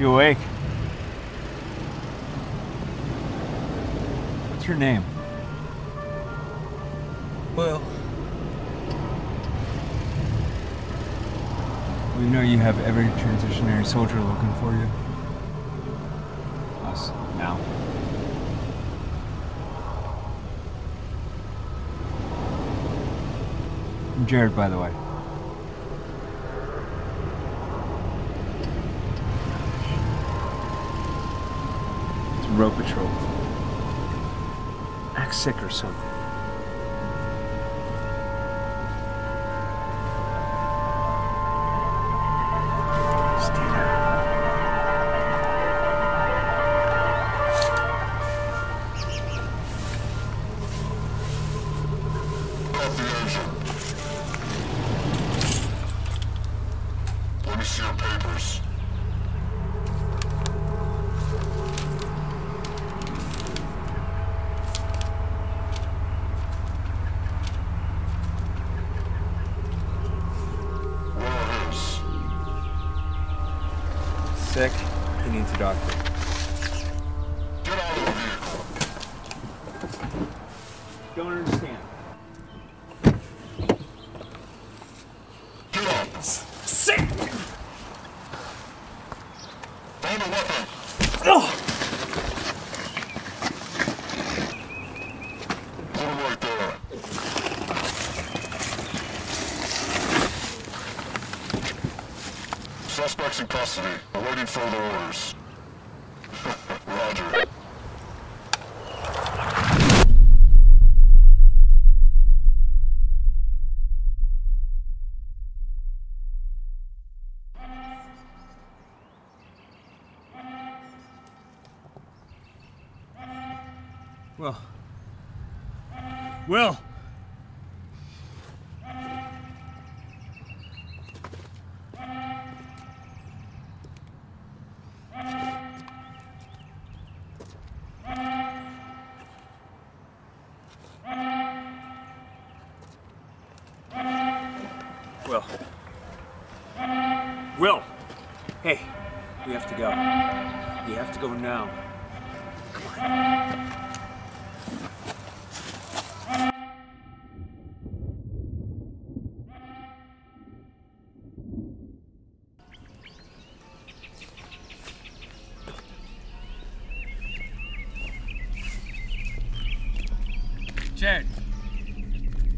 You awake? What's your name? Well, We know you have every transitionary soldier looking for you. Us, now. I'm Jared, by the way. Row Patrol. Act sick or something. Sick. He needs a doctor. Get out of the vehicle. Don't understand. Get up. sick! Find a weapon. Put him right there. Custody, awaiting further orders. Roger. Well. Will! Will. Will! Hey, we have to go. We have to go now. Jared.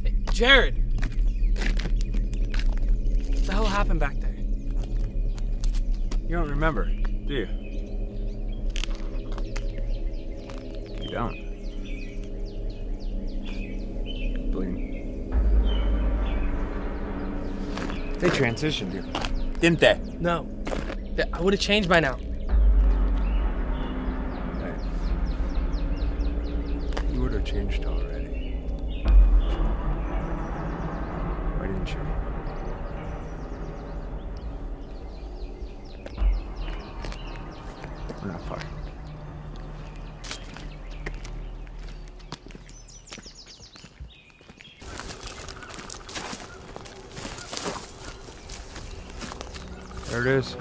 Hey, Jared! The hell happened back there? You don't remember, do you? You don't. Believe They transitioned you. Didn't they? No. I would have changed by now. Hey. You would have changed already. Why didn't you? We're not far. There it is.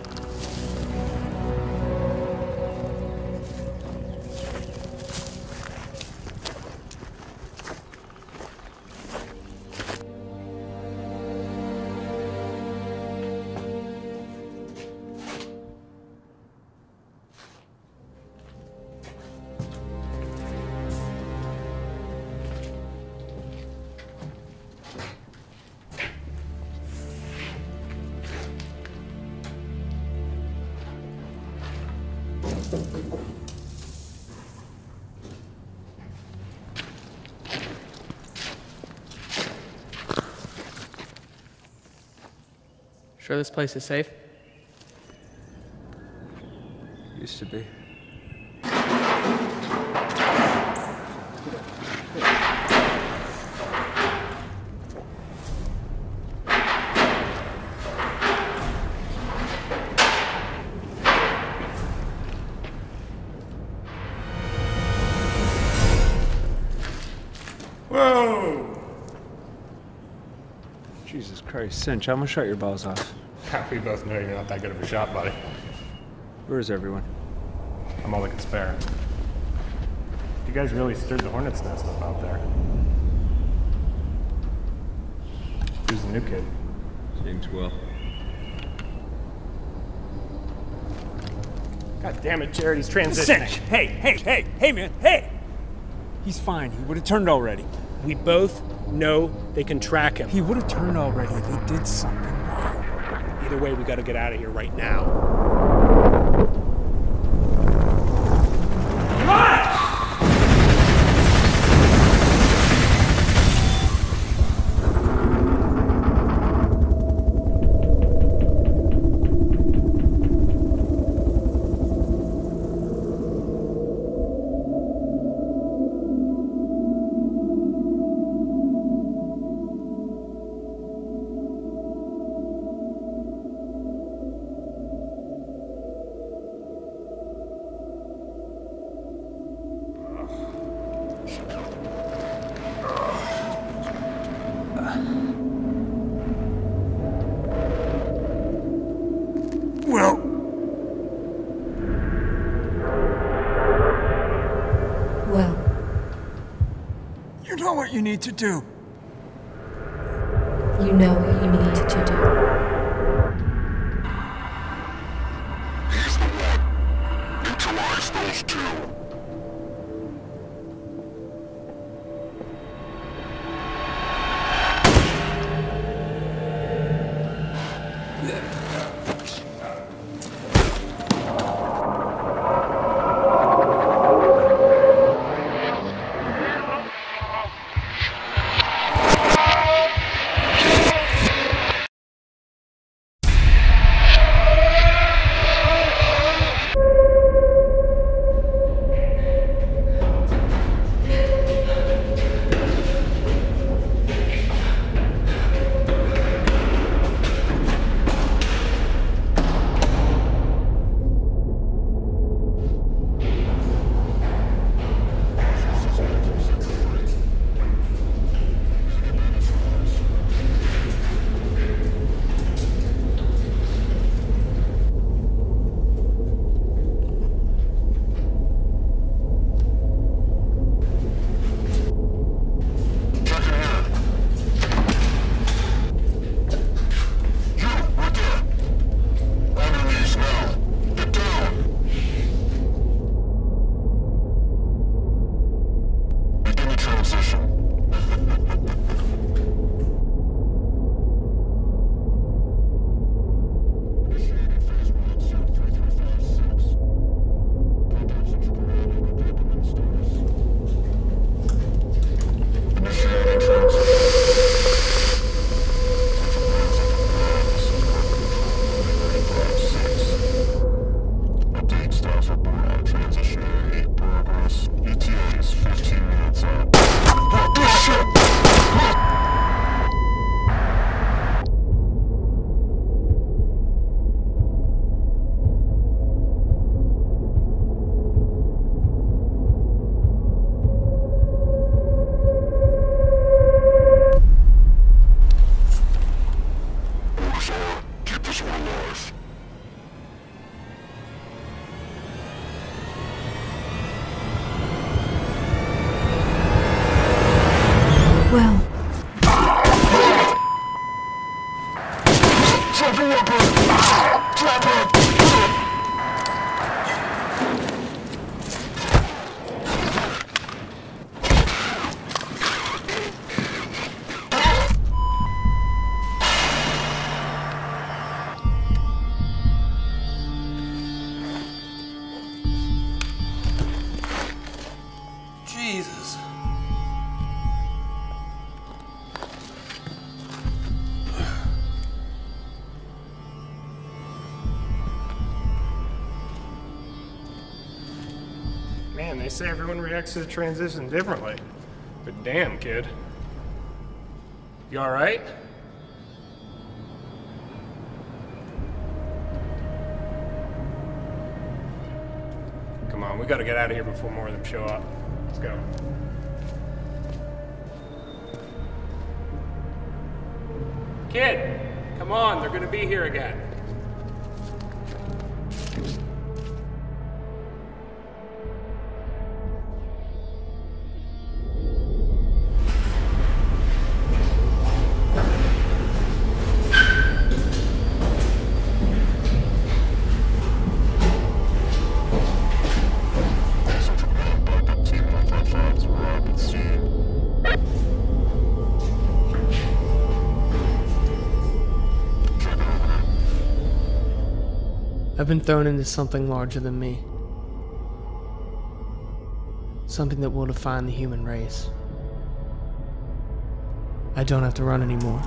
Sure this place is safe? Used to be. Whoa! Jesus Christ, Cinch, I'm gonna shut your balls off. we both know you're not that good of a shot, buddy. Where's everyone? I'm all I can spare. You guys really stirred the hornet's nest up out there. Who's the new kid? James Will. God damn it, Jared, he's transitioning. Cinch! Hey, hey, hey, hey, man, hey! He's fine. He would have turned already. We both know they can track him. He would have turned already. They did something wrong. Either way, we gotta get out of here right now. You need to do. you know what you need to do. They say everyone reacts to the transition differently. But damn, kid. You alright? Come on, we gotta get out of here before more of them show up. Let's go. Kid, come on, they're gonna be here again. I've been thrown into something larger than me. Something that will define the human race. I don't have to run anymore.